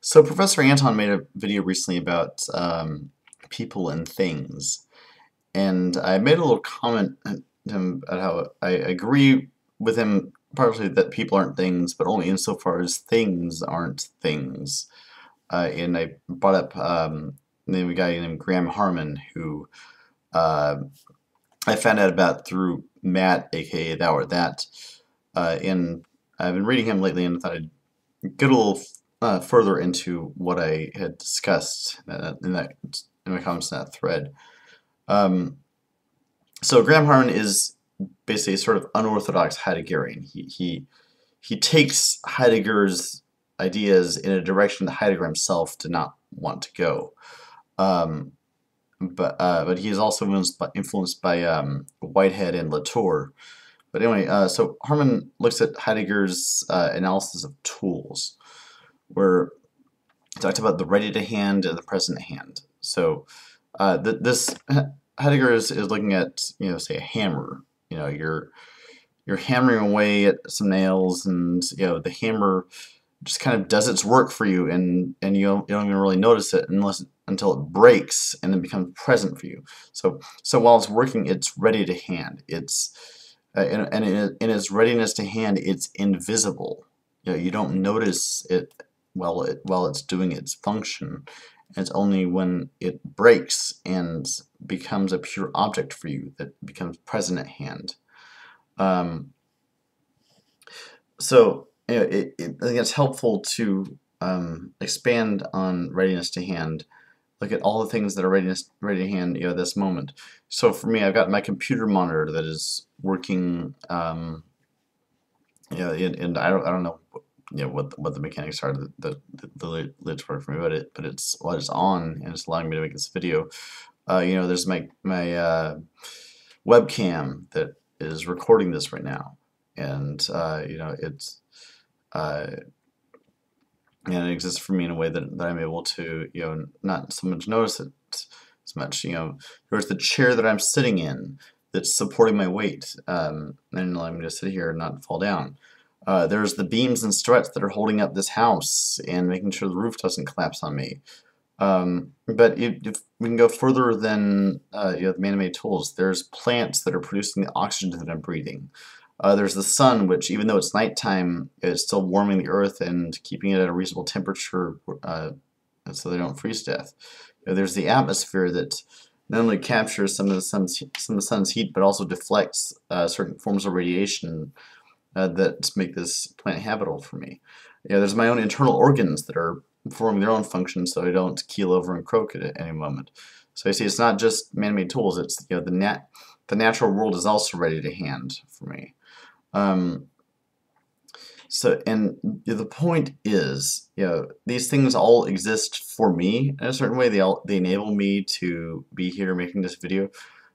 So Professor Anton made a video recently about um, people and things, and I made a little comment to him about how I agree with him partially that people aren't things, but only insofar as things aren't things. Uh, and I brought up um, the guy named Graham Harman who uh, I found out about through Matt, aka Thou or That, uh, and I've been reading him lately, and thought I'd get a little uh, further into what I had discussed uh, in that in my comments in that thread. Um, so Graham Harman is basically a sort of unorthodox Heideggerian. He he he takes Heidegger's ideas in a direction that Heidegger himself did not want to go. Um, but uh, but he is also influenced by, influenced by um, Whitehead and Latour. But anyway, uh, so Harman looks at Heidegger's uh, analysis of tools where he talked about the ready to hand and the present hand. So uh, th this Heidegger is, is looking at you know say a hammer. You know you're you're hammering away at some nails, and you know the hammer just kind of does its work for you, and and you don't, you don't even really notice it unless until it breaks and then becomes present for you. So so while it's working, it's ready to hand. It's uh, and, and in, in its readiness to hand, it's invisible. You know, you don't notice it while it while it's doing its function. It's only when it breaks and becomes a pure object for you that becomes present at hand. Um, so you know, it, it, I think it's helpful to um, expand on readiness to hand. Look at all the things that are readiness, ready to hand you know this moment. So for me, I've got my computer monitor that is working. Um, you know, and, and I don't I don't know you know what what the mechanics are the the, the lids work for me, but it but it's well it's on and it's allowing me to make this video. Uh, you know, there's my my uh, webcam that is recording this right now, and uh, you know it's uh, and it exists for me in a way that, that I'm able to you know not so much notice it as much. You know, there's the chair that I'm sitting in that's supporting my weight um, and allowing me to sit here and not fall down. Uh, there's the beams and struts that are holding up this house and making sure the roof doesn't collapse on me. Um, but if, if, we can go further than uh, you know, the man-made tools, there's plants that are producing the oxygen that I'm breathing. Uh, there's the sun, which even though it's nighttime, is still warming the earth and keeping it at a reasonable temperature uh, so they don't freeze to death. You know, there's the atmosphere that not only captures some of the sun's, some of the sun's heat, but also deflects uh, certain forms of radiation uh, that make this plant habitable for me. You know, there's my own internal organs that are performing their own functions so I don't keel over and croak at any moment. So you see, it's not just man-made tools. It's you know the nat the natural world is also ready to hand for me. Um, so, and the point is, you know, these things all exist for me in a certain way. They all they enable me to be here making this video,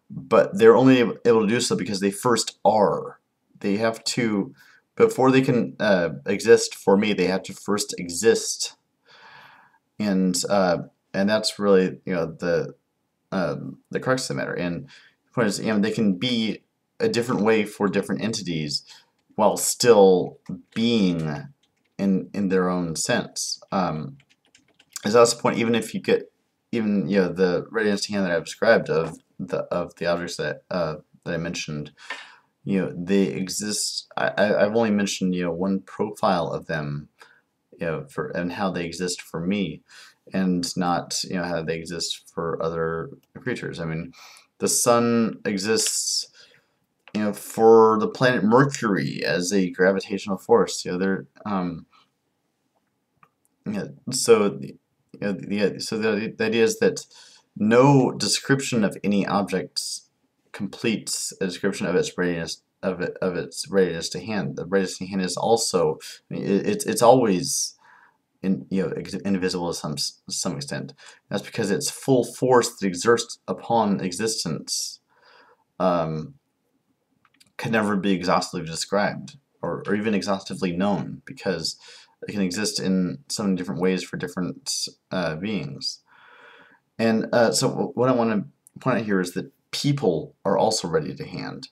but they're only able to do so because they first are. They have to, before they can uh, exist for me, they have to first exist. And uh, and that's really you know the um, the crux of the matter. And the point is, you know, they can be a different way for different entities while still being in in their own sense. Um, is that's the point? Even if you get even you know the to hand that I've described of the of the objects that uh, that I mentioned, you know they exist. I, I've only mentioned you know one profile of them, you know for and how they exist for me, and not you know how they exist for other creatures. I mean, the sun exists you know, for the planet Mercury as a gravitational force. You know, they're um, yeah, so the, you know, the so the, the idea is that no description of any object completes a description of its readiness of it of its readiness to hand. The readiness to hand is also it, it's it's always in, you know invisible to some some extent. That's because its full force that exerts upon existence um, can never be exhaustively described or, or even exhaustively known because it can exist in so many different ways for different uh, beings. And uh, so what I want to point out here is that people are also ready to hand.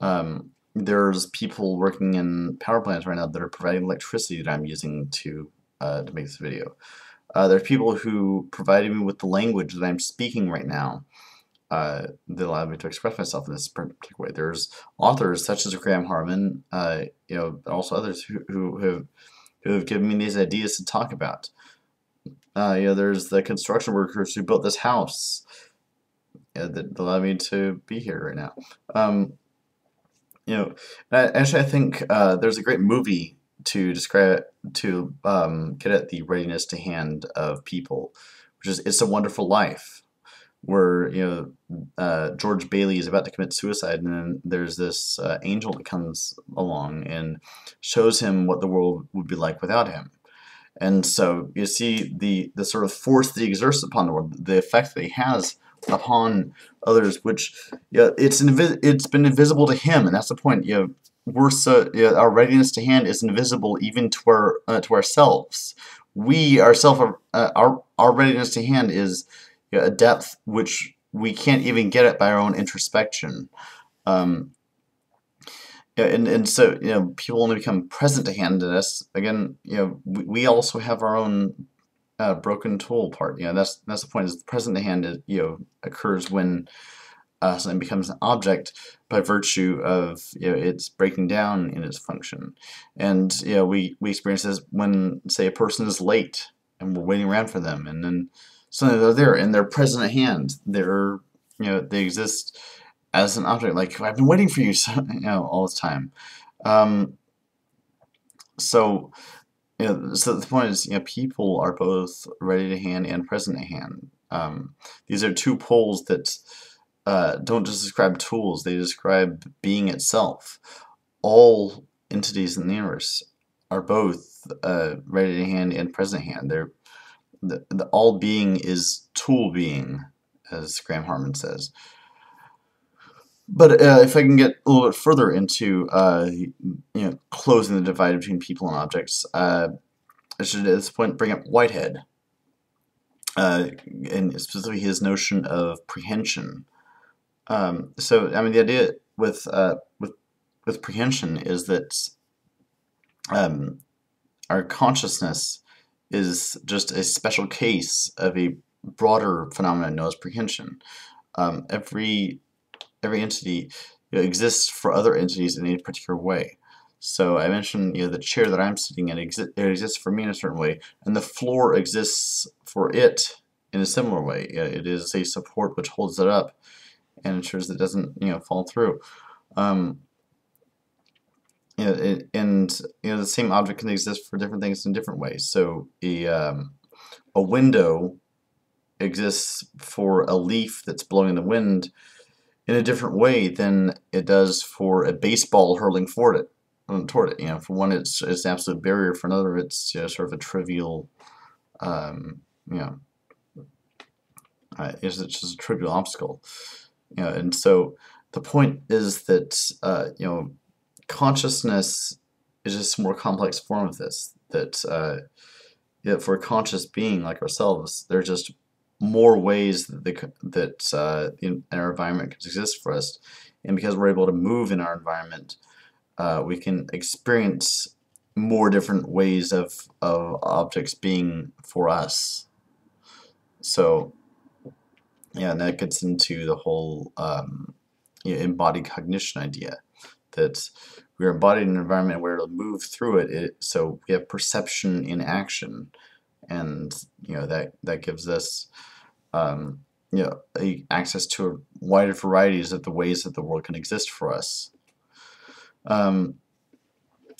Um, there's people working in power plants right now that are providing electricity that I'm using to uh, to make this video. Uh, there are people who provided me with the language that I'm speaking right now uh, that allowed me to express myself in this particular way. There's authors such as Graham Harman, uh, you know, also others who, who have who have given me these ideas to talk about. Uh, you know, there's the construction workers who built this house that allowed me to be here right now. Um, you know, actually, I think uh, there's a great movie to describe to um, get at the readiness to hand of people, which is "It's a Wonderful Life," where you know uh, George Bailey is about to commit suicide, and then there's this uh, angel that comes along and shows him what the world would be like without him. And so you see the the sort of force that he exerts upon the world, the effect that he has upon others, which yeah, it's it's been invisible to him, and that's the point. You know, we're so know, our readiness to hand is invisible even to our uh, to ourselves. We ourselves, uh, our our readiness to hand is you know, a depth which we can't even get it by our own introspection. Um, and, and so you know people only become present to hand to us again you know we, we also have our own uh, broken tool part you know that's that's the point is the present to hand is, you know occurs when uh, something becomes an object by virtue of you know its breaking down in its function and you know we we experience this when say a person is late and we're waiting around for them and then suddenly they're there and they're present at hand they're you know they exist as an object. Like I've been waiting for you, so, you know, all this time. Um, so, you know, so the point is, you know, people are both ready to hand and present at hand. Um, these are two poles that uh, don't just describe tools; they describe being itself. All entities in the universe are both uh, ready to hand and present hand. They're the, the all being is tool being, as Graham Harman says. But uh, if I can get a little bit further into uh, you know closing the divide between people and objects, uh, I should at this point bring up Whitehead, uh, and specifically his notion of prehension. Um, so I mean the idea with uh, with with prehension is that um, our consciousness is just a special case of a broader phenomenon known as prehension. Um, every every entity you know, exists for other entities in a particular way. So I mentioned you know the chair that I'm sitting in exi it exists for me in a certain way, and the floor exists for it in a similar way. It is a support which holds it up and ensures it doesn't you know fall through. Um, you know, it, and you know the same object can exist for different things in different ways. So a um, a window exists for a leaf that's blowing in the wind in a different way than it does for a baseball hurling toward it. Um, toward it, you know, for one, it's it's an absolute barrier. For another, it's you know, sort of a trivial, um, you know, uh, it's just a trivial obstacle. You know, and so the point is that uh, you know, consciousness is just a more complex form of this. That uh, for a conscious being like ourselves, there's just more ways that, the, that uh, our environment can exist for us. And because we're able to move in our environment, uh, we can experience more different ways of, of objects being for us. So, yeah, and that gets into the whole um, you know, embodied cognition idea that we're embodied in an environment where to move through it, it, so we have perception in action and you know that that gives us um, you know access to a wider varieties of the ways that the world can exist for us. Um,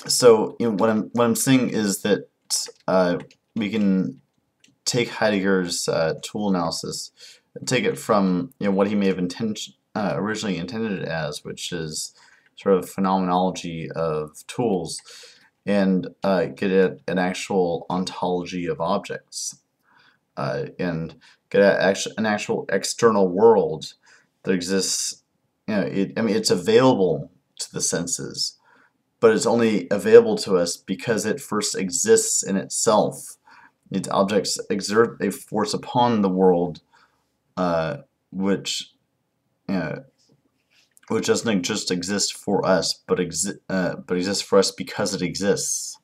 so you know what I'm what I'm saying is that uh, we can take Heidegger's uh, tool analysis, take it from you know what he may have intention uh, originally intended it as, which is sort of phenomenology of tools, and uh, get at an actual ontology of objects. Uh, and get actual, an actual external world that exists. You know, it, I mean, it's available to the senses, but it's only available to us because it first exists in itself. Its objects exert a force upon the world, uh, which, you know, which doesn't just exist for us, but exi uh, but exists for us because it exists.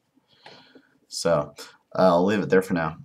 So, I'll leave it there for now.